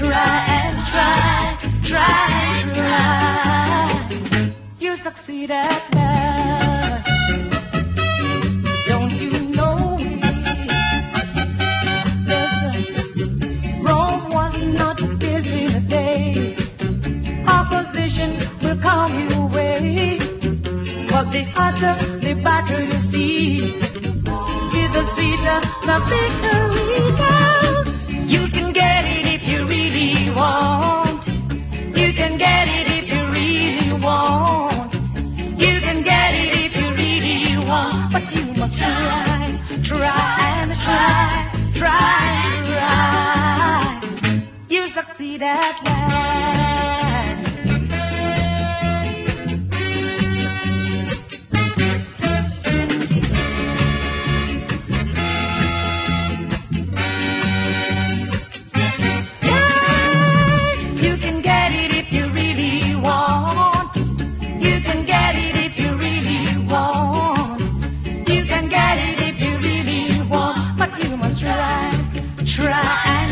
try and try, try and try. You succeed at last. Don't you know? Listen, Rome was not built in a day. Opposition will come your way. But the hotter the battle you see, the sweeter the victory must try, try and try, try and try. You succeed at last. try.